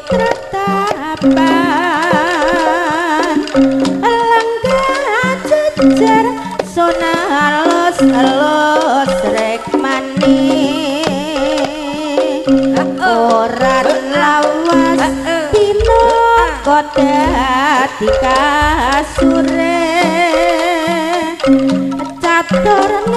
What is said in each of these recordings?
tetapan langgah jejer sona halus halus rek mani orang lawas pino kota hati catur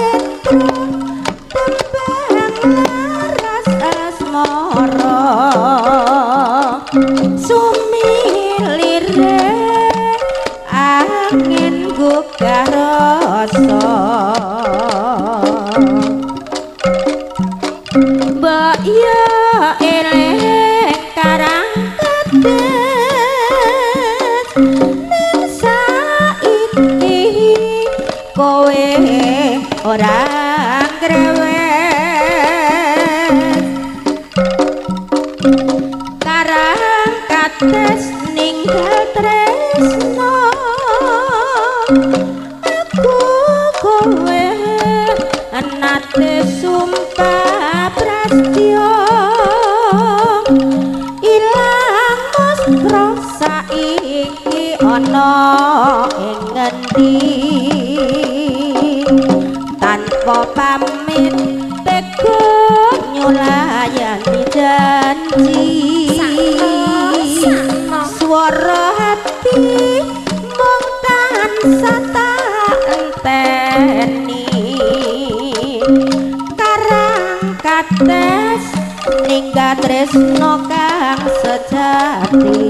po pamit? Tekuk nyulayani janji. Suara hati mongkan sata enteni. Karang kates ningga tresno kang sejati.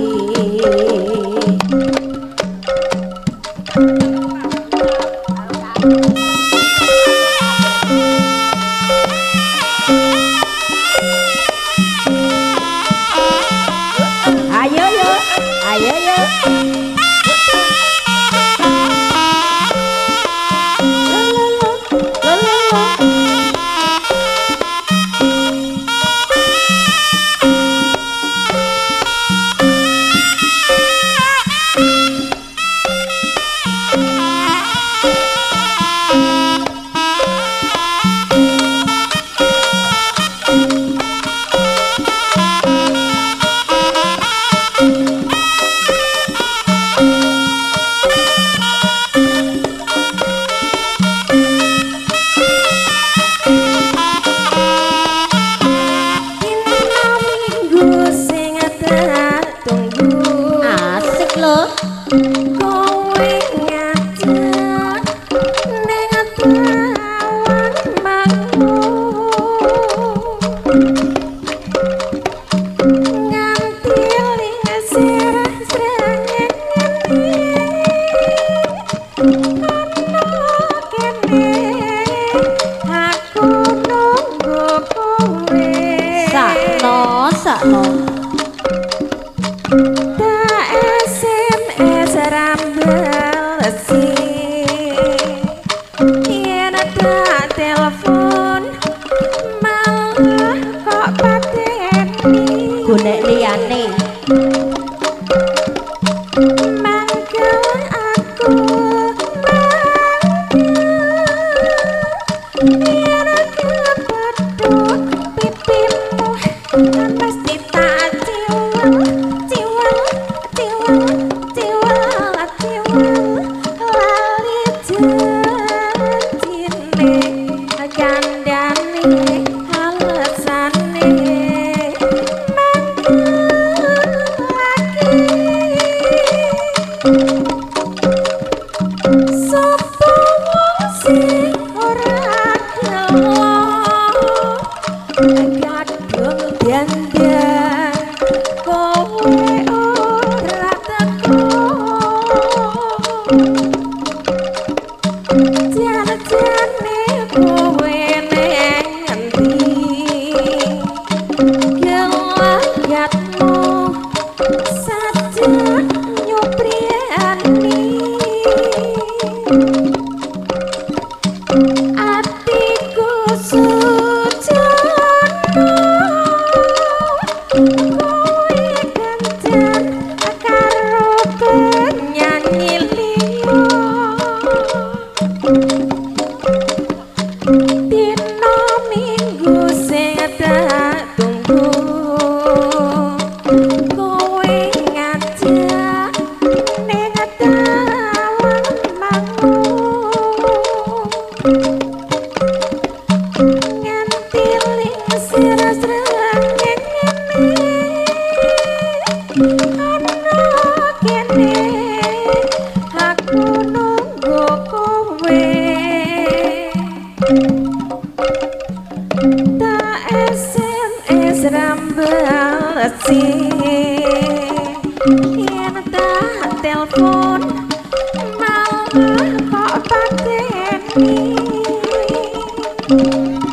Thank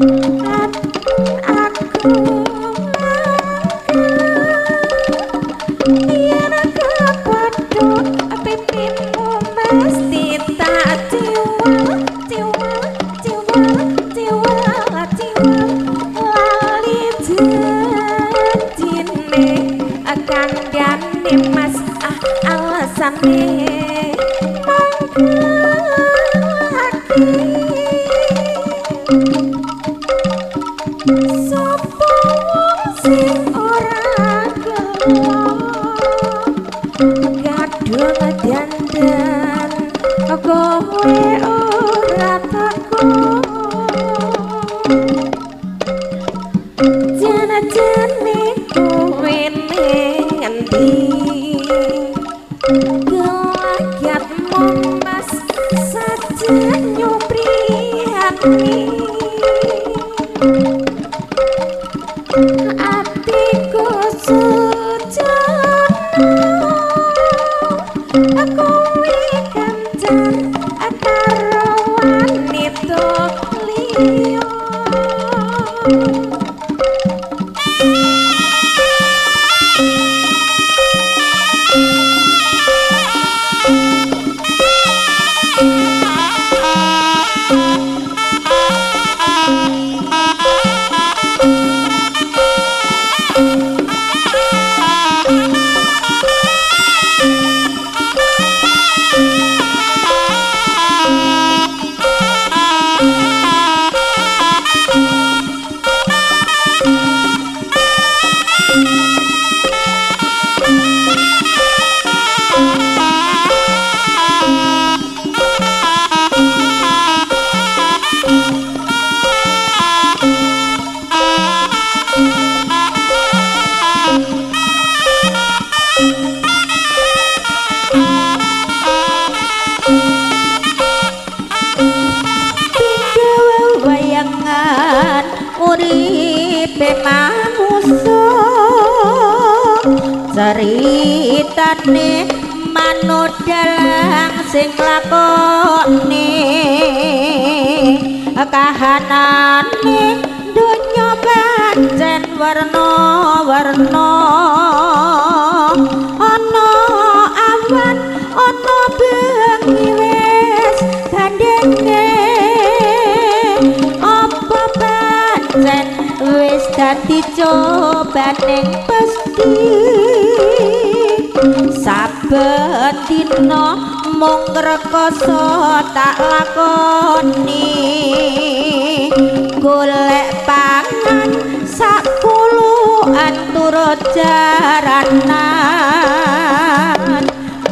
you. ning pesti saben dina mung rekoso tak lakoni. Golek pangan sak puluhan turut jaranan.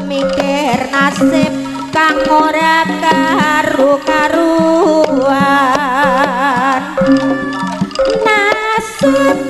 Mikir nasib kang ora karu karuan nasib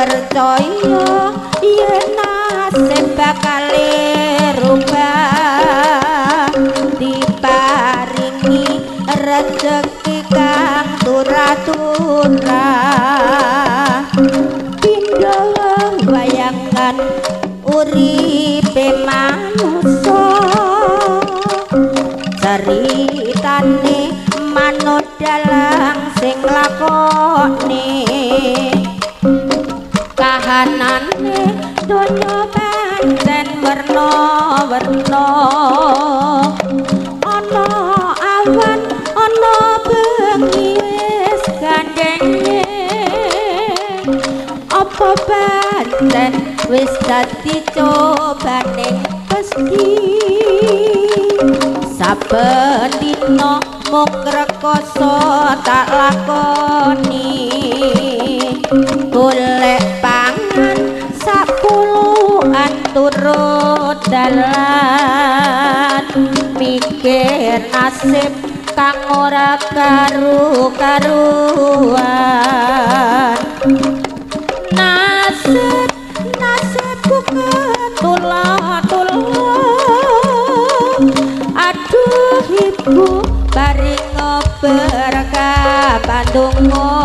percaya yen nasib bakal rubah. Diparingi rejeki kang turah-turah werna. Ana awan ana bengi wis gandeng apa banten wis dadi cobane meski saben dina mung rekoso tak lakoni. Golek dalan mikir nasib kang ora karu-karuan. Nasib nasibku ketula-tula aduh ibu paring berkah pandonga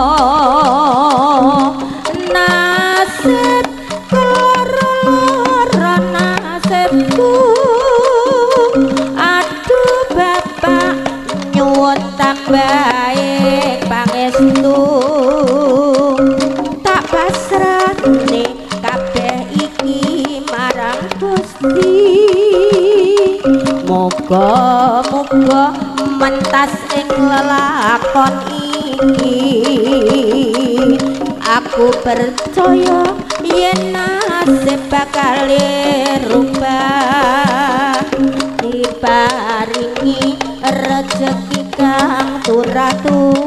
Moga-moga mentas ing lelakon iki. Aku percaya yen nasib bakal rubah diparingi rezeki kang turah-turah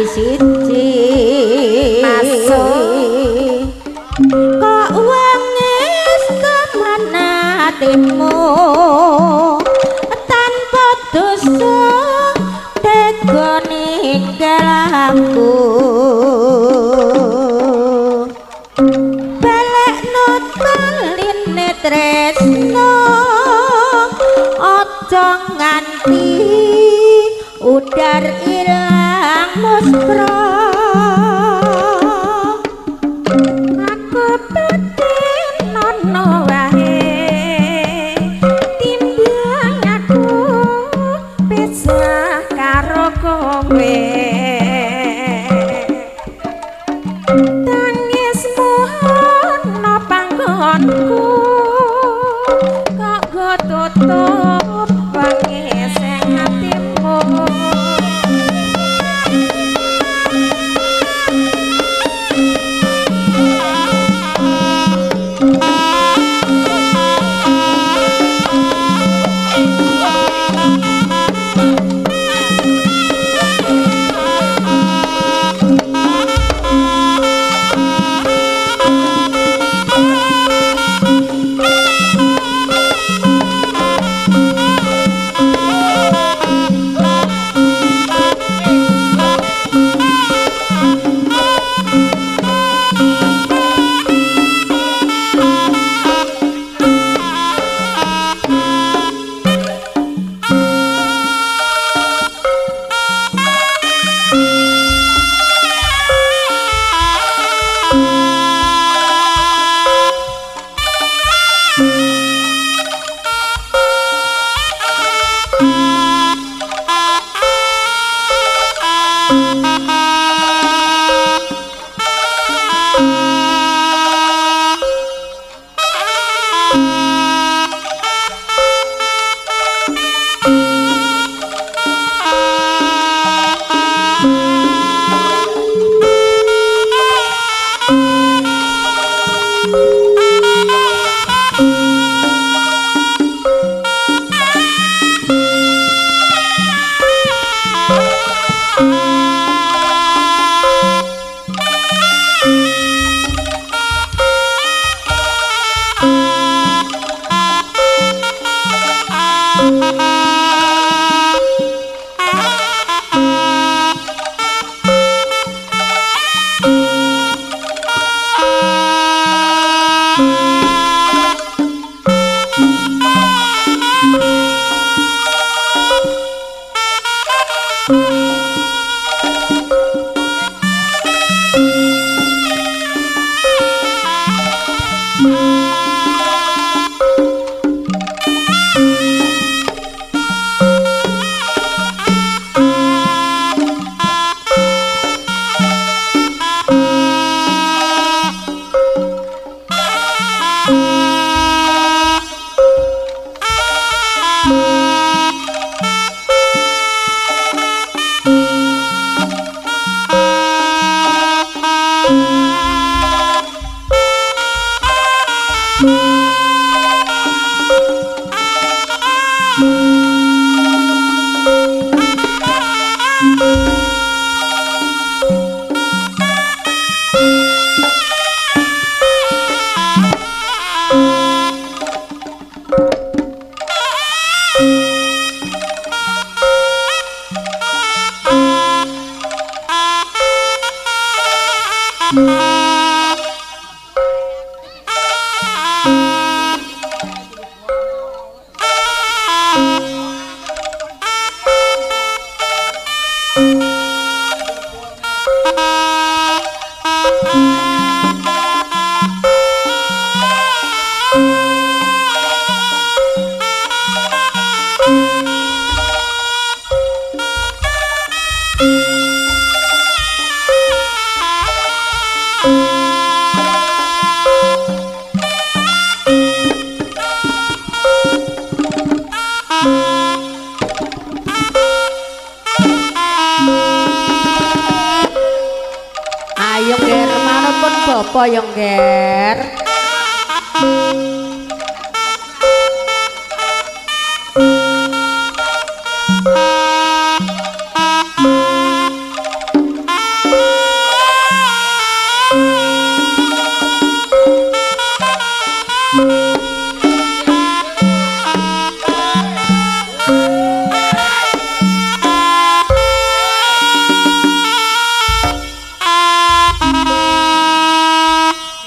Dadi siji